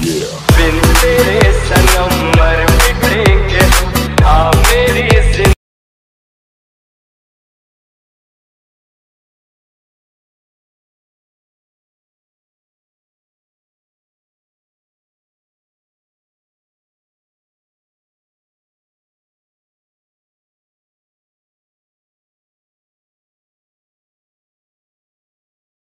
Yeah.